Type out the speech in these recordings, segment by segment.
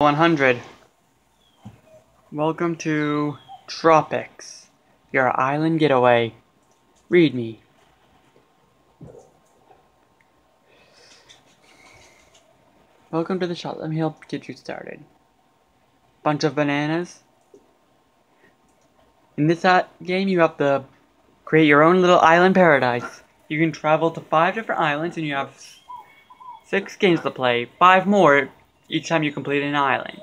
100. Welcome to Tropix, your island getaway. Read me. Welcome to the shop. Let me help get you started. Bunch of bananas. In this game, you have to create your own little island paradise. You can travel to five different islands, and you have six games to play. Five more each time you complete an island.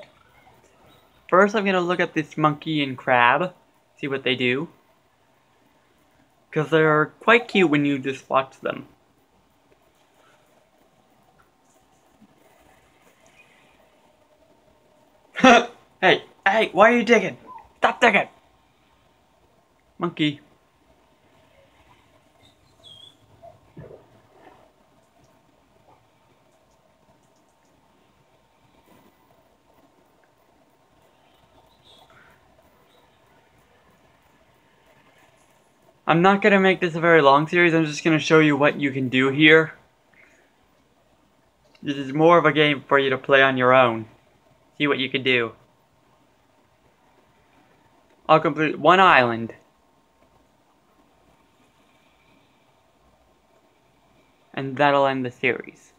First, I'm gonna look at this monkey and crab, see what they do. Because they're quite cute when you just watch them. hey, hey, why are you digging? Stop digging! Monkey. I'm not going to make this a very long series, I'm just going to show you what you can do here. This is more of a game for you to play on your own. See what you can do. I'll complete one island. And that'll end the series.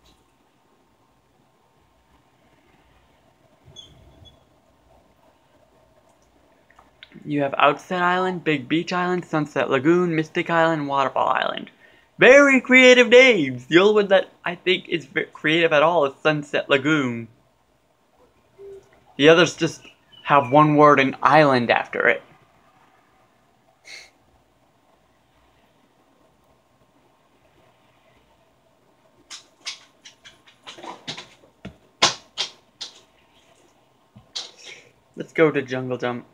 You have Outset Island, Big Beach Island, Sunset Lagoon, Mystic Island, Waterfall Island. Very creative names! The only one that I think is creative at all is Sunset Lagoon. The others just have one word and island after it. Let's go to Jungle Jump.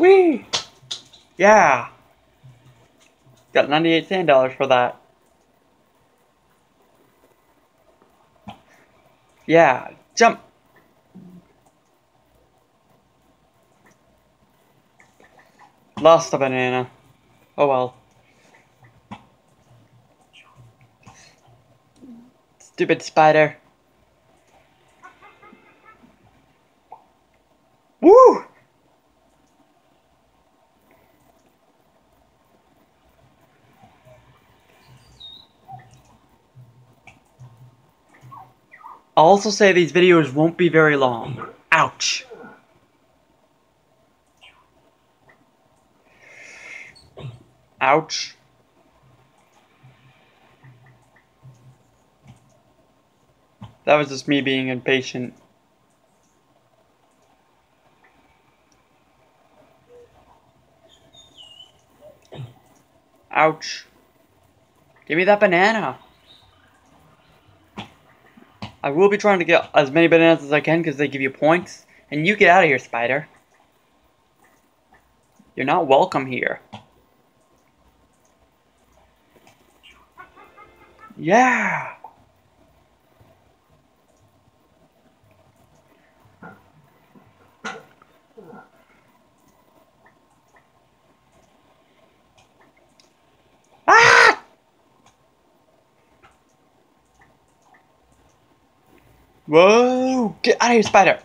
Wee! Yeah! Got 98 sand dollars for that. Yeah, jump! Lost a banana. Oh well. Stupid spider. I'll also say these videos won't be very long. Ouch. Ouch. That was just me being impatient. Ouch. Give me that banana. I will be trying to get as many bananas as I can because they give you points. And you get out of here, spider. You're not welcome here. Yeah! Whoa! Get out of here, spider!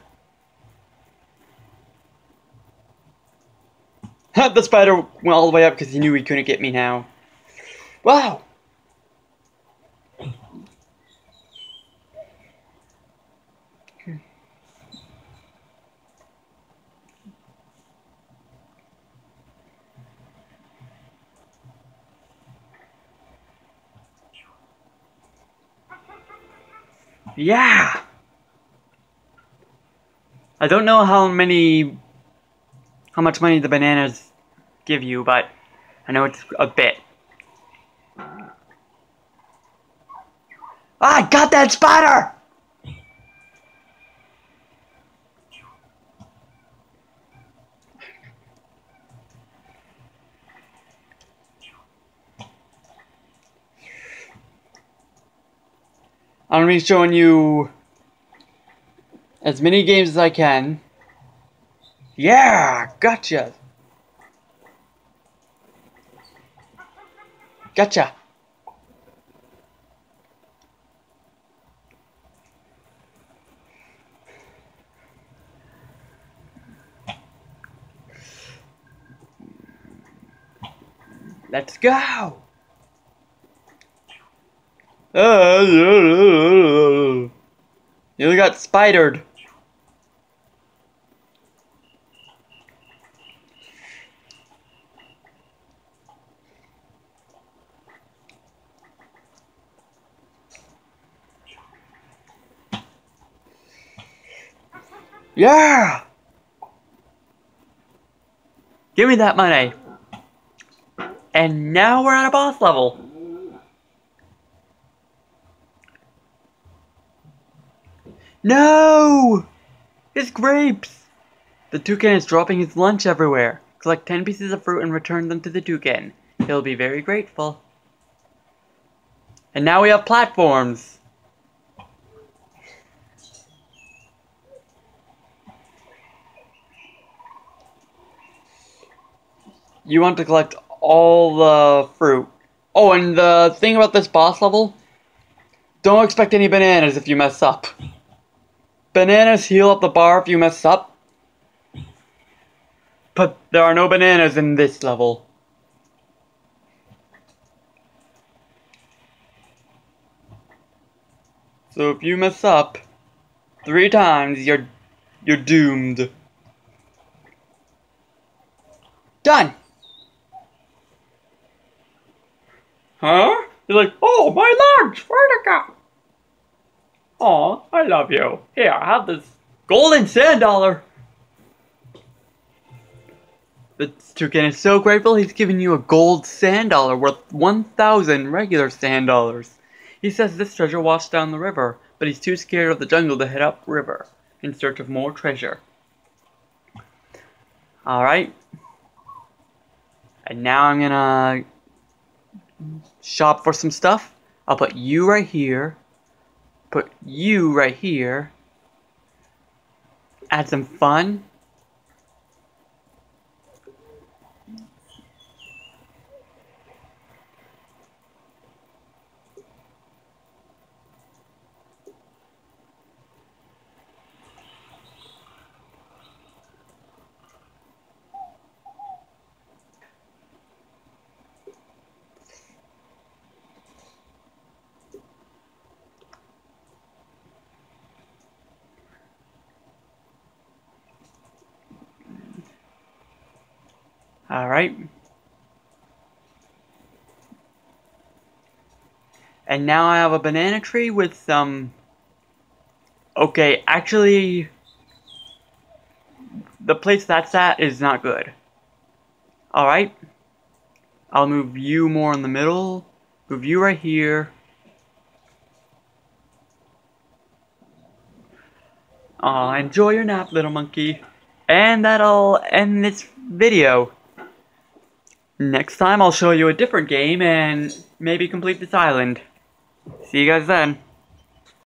the spider went all the way up because he knew he couldn't get me now. Wow! Yeah! I don't know how many, how much money the bananas give you, but I know it's a bit. Ah, I got that spider! I'm gonna be showing you as many games as I can. Yeah, gotcha. Gotcha. Let's go! You got spidered. Yeah! Give me that money. And now we're at a boss level. No! It's grapes! The toucan is dropping his lunch everywhere. Collect 10 pieces of fruit and return them to the toucan. He'll be very grateful. And now we have platforms. You want to collect all the fruit. Oh, and the thing about this boss level, don't expect any bananas if you mess up. Bananas heal up the bar if you mess up. But there are no bananas in this level. So if you mess up three times, you're you're doomed. Done. Huh? You're like, oh, my lunch, where'd it go? Aw, I love you. Here, I have this golden sand dollar. The toucan is so grateful he's giving you a gold sand dollar worth 1,000 regular sand dollars. He says this treasure washed down the river, but he's too scared of the jungle to head up river in search of more treasure. Alright. And now I'm gonna shop for some stuff. I'll put you right here. Put you right here. Add some fun. Alright. And now I have a banana tree with some... Okay, actually... The place that's at is not good. Alright. I'll move you more in the middle. Move you right here. Aw, enjoy your nap, little monkey. And that'll end this video. Next time I'll show you a different game and maybe complete this island. See you guys then.